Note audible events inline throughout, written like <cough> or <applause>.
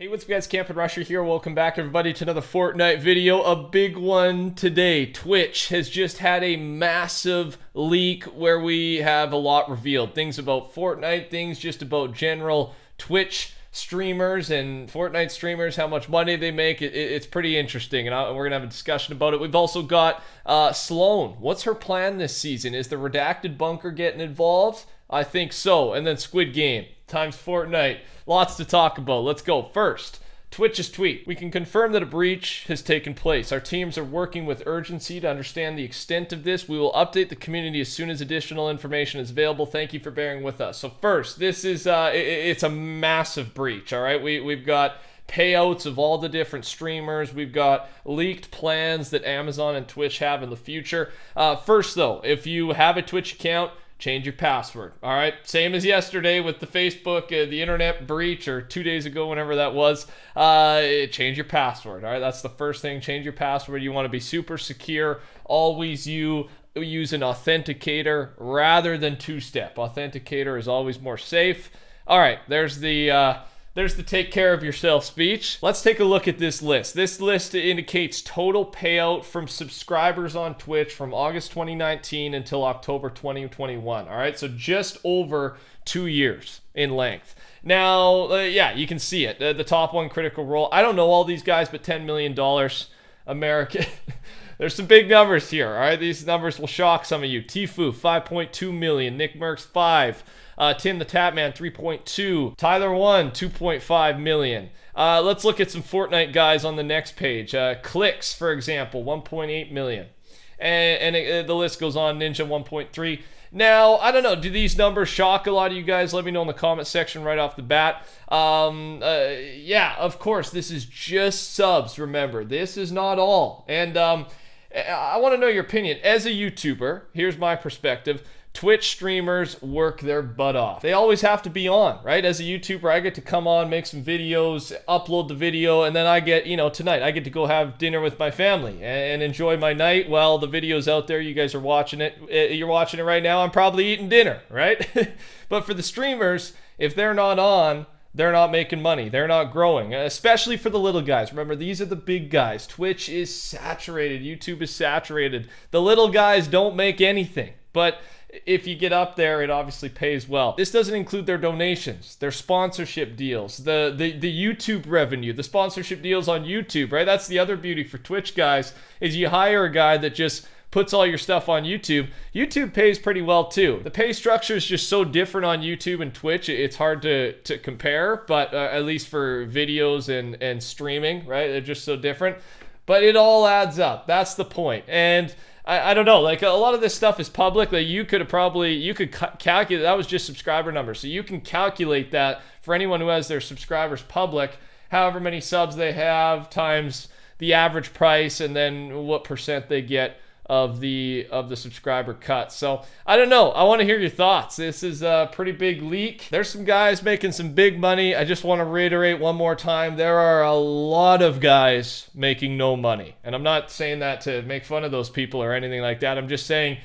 Hey, what's up guys, Camping Rusher here. Welcome back everybody to another Fortnite video. A big one today. Twitch has just had a massive leak where we have a lot revealed. Things about Fortnite, things just about general Twitch streamers and Fortnite streamers, how much money they make. It, it, it's pretty interesting, and I, we're going to have a discussion about it. We've also got uh, Sloane. What's her plan this season? Is the Redacted Bunker getting involved? I think so. And then Squid Game times Fortnite. Lots to talk about. Let's go. First, Twitch's tweet. We can confirm that a breach has taken place. Our teams are working with urgency to understand the extent of this. We will update the community as soon as additional information is available. Thank you for bearing with us. So first, this is uh, it, it's a massive breach. All right, we we've got payouts of all the different streamers. We've got leaked plans that Amazon and Twitch have in the future. Uh, first, though, if you have a Twitch account, change your password. All right, same as yesterday with the Facebook, uh, the internet breach, or two days ago, whenever that was. Uh, change your password. All right, that's the first thing. Change your password. You want to be super secure. Always you use an authenticator rather than two-step. Authenticator is always more safe. All right, there's the. Uh, there's the take care of yourself speech. Let's take a look at this list. This list indicates total payout from subscribers on Twitch from August 2019 until October 2021. All right, so just over two years in length. Now, uh, yeah, you can see it. Uh, the top one, Critical Role. I don't know all these guys, but $10 million American. <laughs> There's some big numbers here, all right? These numbers will shock some of you. Tfue, 5.2 million. Nick Mercs, 5. Uh, Tim the Tatman, 3.2. Tyler One, 2.5 million. Uh, let's look at some Fortnite guys on the next page. Uh, Clix, for example, 1.8 million. And, and it, the list goes on. Ninja, 1.3. Now, I don't know. Do these numbers shock a lot of you guys? Let me know in the comment section right off the bat. Um, uh, yeah, of course, this is just subs. Remember, this is not all. And um, I want to know your opinion. As a YouTuber, here's my perspective. Twitch streamers work their butt off. They always have to be on, right? As a YouTuber, I get to come on, make some videos, upload the video, and then I get, you know, tonight I get to go have dinner with my family and enjoy my night while the video's out there. You guys are watching it. Eh, you're watching it right now. I'm probably eating dinner, right? <laughs> but for the streamers, if they're not on, they're not making money. They're not growing, especially for the little guys. Remember, these are the big guys. Twitch is saturated. YouTube is saturated. The little guys don't make anything. But if you get up there, it obviously pays well. This doesn't include their donations, their sponsorship deals, the, the, the YouTube revenue, the sponsorship deals on YouTube, right? That's the other beauty for Twitch guys is you hire a guy that just puts all your stuff on YouTube. YouTube pays pretty well too. The pay structure is just so different on YouTube and Twitch. It's hard to, to compare, but uh, at least for videos and, and streaming, right? They're just so different. But it all adds up. That's the point. And I, I don't know. Like a lot of this stuff is public. That you could have probably you could ca- calculate. That was just subscriber numbers, so you can calculate that for anyone who has their subscribers public, however many subs they have times the average price, and then what percent they get of the of the subscriber cut. So I don't know. I want to hear your thoughts. This is a pretty big leak. There's some guys making some big money. I just want to reiterate one more time. There are a lot of guys making no money, and I'm not saying that to make fun of those people or anything like that. I'm just saying,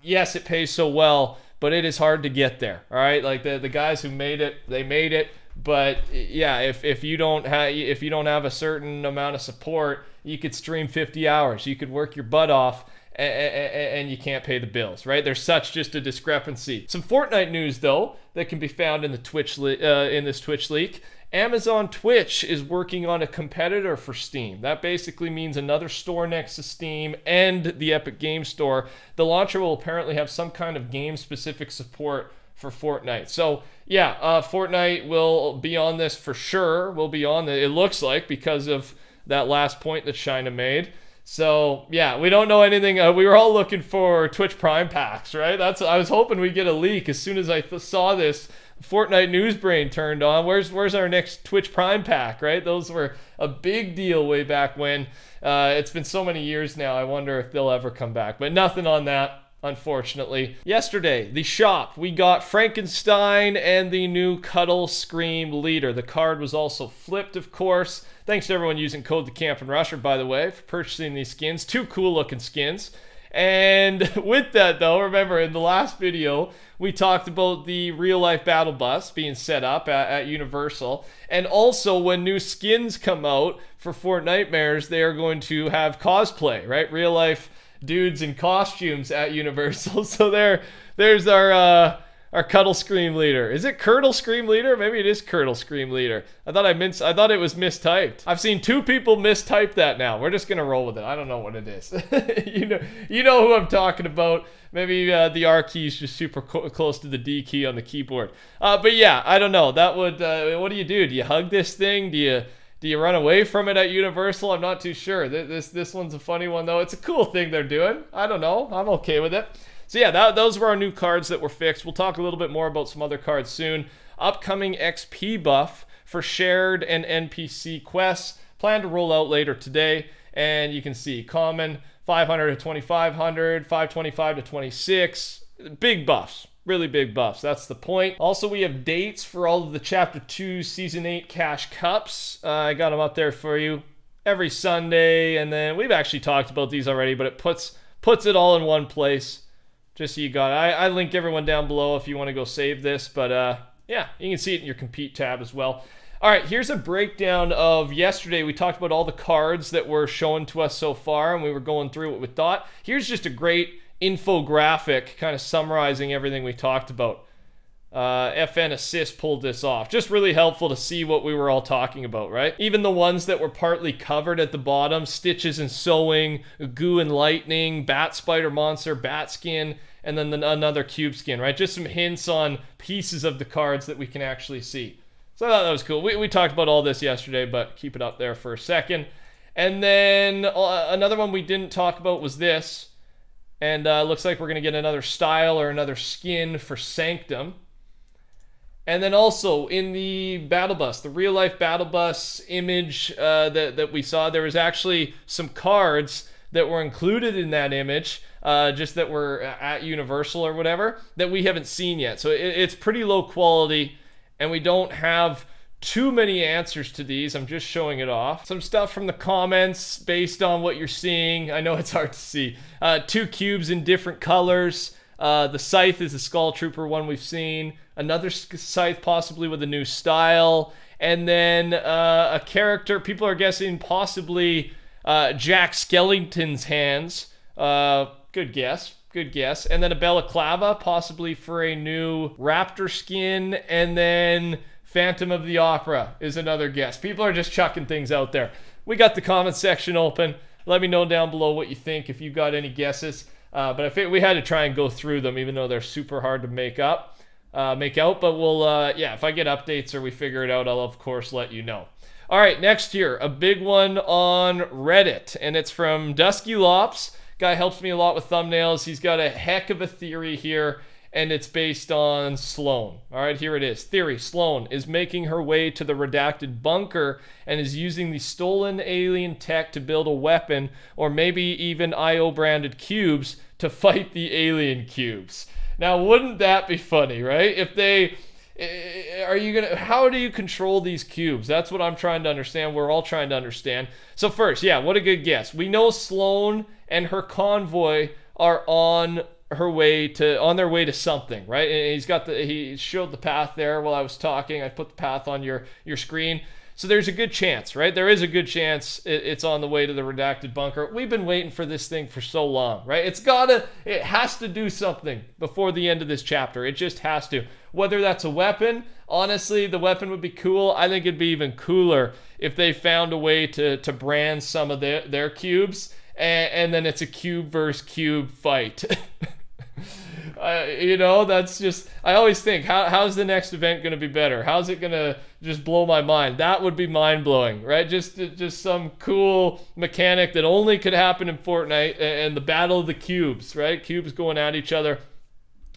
yes, it pays so well, but it is hard to get there. All right, like the the guys who made it, they made it. But yeah, if, if you don't have if you don't have a certain amount of support, you could stream 50 hours. You could work your butt off and you can't pay the bills, right? There's such just a discrepancy. Some Fortnite news though that can be found in the Twitch uh, in this Twitch leak. Amazon Twitch is working on a competitor for Steam. That basically means another store next to Steam and the Epic Game Store. The launcher will apparently have some kind of game specific support for Fortnite. So, yeah, uh, Fortnite will be on this for sure. Will be on the, it looks like because of that last point that China made. So yeah, we don't know anything. Uh, we were all looking for Twitch Prime packs, right? That's I was hoping we'd get a leak as soon as I th- saw this. Fortnite News Brain turned on. Where's where's our next Twitch Prime pack, right? Those were a big deal way back when. Uh, it's been so many years now. I wonder if they'll ever come back. But nothing on that unfortunately. Yesterday, the shop, we got Frankenstein and the new Cuddle Scream leader. The card was also flipped, of course. Thanks to everyone using code the Camping Rusher, by the way, for purchasing these skins. Two cool looking skins. And <laughs> with that, though, remember in the last video, we talked about the real life battle bus being set up at, at, Universal. And also, when new skins come out for Fortnitemares, they are going to have cosplay, right? Real life dudes in costumes at Universal. <laughs> So there, there's our. Uh, our Cuddle Scream leader. Is it Curdle Scream leader? Maybe it is Curdle Scream leader. I thought I mis- I thought it was mistyped. I've seen two people mistype that now. We're just gonna roll with it. I don't know what it is. <laughs> you know, you know who I'm talking about. Maybe uh, the R key is just super co- close to the D key on the keyboard. Uh, but yeah, I don't know. That would. Uh, what do you do? Do you hug this thing? Do you? Do you run away from it at Universal? I'm not too sure. This this one's a funny one though. It's a cool thing they're doing. I don't know. I'm okay with it. So yeah, that, those were our new cards that were fixed. We'll talk a little bit more about some other cards soon. Upcoming XP buff for shared and NPC quests. Plan to roll out later today. And you can see common 500 to 2500, 525 to 26. Big buffs really big buffs. That's the point. Also, we have dates for all of the Chapter 2 Season 8 Cash Cups. Uh, I got them up there for you every Sunday. And then we've actually talked about these already, but it puts puts it all in one place just so you got it. I, I linked everyone down below if you want to go save this, but uh, yeah, you can see it in your compete tab as well. All right, here's a breakdown of yesterday. We talked about all the cards that were shown to us so far, and we were going through it with Dot. Here's just a great infographic kind of summarizing everything we talked about. Uh, FN Assist pulled this off. Just really helpful to see what we were all talking about, right? Even the ones that were partly covered at the bottom, Stitches and Sewing, Goo and Lightning, Bat Spider Monster, Bat Skin, and then the, another Cube Skin, right? Just some hints on pieces of the cards that we can actually see. So I thought that was cool. We, we talked about all this yesterday, but keep it up there for a second. And then uh, another one we didn't talk about was this. And uh, looks like we're going to get another style or another skin for Sanctum. And then also in the battle bus, the real life battle bus image uh, that, that we saw, there was actually some cards that were included in that image, uh, just that were at Universal or whatever, that we haven't seen yet. So it, it's pretty low quality, and we don't have too many answers to these. I'm just showing it off. Some stuff from the comments based on what you're seeing. I know it's hard to see. Uh, two cubes in different colors. Uh, the Scythe is the Skull Trooper one we've seen. Another Scythe possibly with a new style. And then uh, a character, people are guessing possibly uh, Jack Skellington's hands. Uh, good guess. Good guess. And then a Balaclava, possibly for a new Raptor skin. And then Phantom of the Opera is another guess. People are just chucking things out there. We got the comment section open. Let me know down below what you think if you've got any guesses. Uh, but I think we had to try and go through them, even though they're super hard to make up, uh, make out. But we'll, uh, yeah, if I get updates or we figure it out, I'll of course let you know. All right, next here, a big one on Reddit, and it's from Dusky Lops. Guy helps me a lot with thumbnails. He's got a heck of a theory here and it's based on Sloane. All right, here it is. Theory Sloane is making her way to the redacted bunker and is using the stolen alien tech to build a weapon or maybe even IO branded cubes to fight the alien cubes. Now, wouldn't that be funny, right? If they eh, are you gonna how do you control these cubes that's what i'm trying to understand we're all trying to understand so first yeah what a good guess we know sloane and her convoy are on her way to on their way to something, right? And he's got the he showed the path there while I was talking. I put the path on your your screen. So there's a good chance, right? There is a good chance it's on the way to the redacted bunker. We've been waiting for this thing for so long, right? It's gotta, it has to do something before the end of this chapter. It just has to. Whether that's a weapon, honestly, the weapon would be cool. I think it'd be even cooler if they found a way to to brand some of their their cubes, and, and then it's a cube versus cube fight. <laughs> Uh, you know, that's just, I always think, how, how's the next event going to be better? How's it going to just blow my mind? That would be mind blowing, right? Just, just some cool mechanic that only could happen in Fortnite and the battle of the cubes, right? Cubes going at each other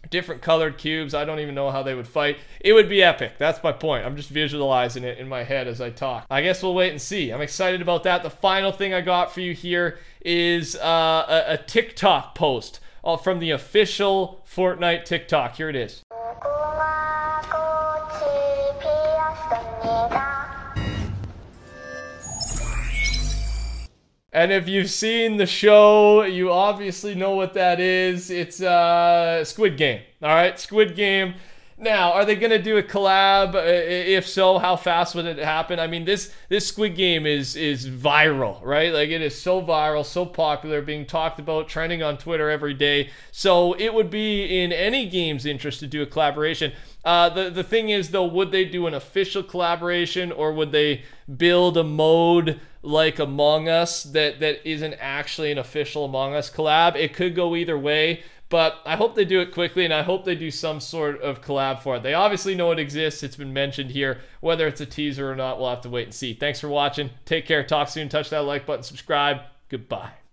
different colored cubes. I don't even know how they would fight. It would be epic. That's my point. I'm just visualizing it in my head as I talk. I guess we'll wait and see. I'm excited about that. The final thing I got for you here is uh, a, a TikTok post uh, from the official Fortnite TikTok. Here it is. And if you've seen the show, you obviously know what that is. It's uh, Squid Game. All right, Squid Game. Now, are they going to do a collab? Uh, if so, how fast would it happen? I mean, this this Squid Game is is viral, right? Like it is so viral, so popular, being talked about, trending on Twitter every day. So it would be in any game's interest to do a collaboration. Uh, the the thing is, though, would they do an official collaboration or would they build a mode like Among Us that that isn't actually an official Among Us collab? It could go either way. But I hope they do it quickly and I hope they do some sort of collab for it. They obviously know it exists. It's been mentioned here. Whether it's a teaser or not, we'll have to wait and see. Thanks for watching. Take care. Talk soon. Touch that like button. Subscribe. Goodbye.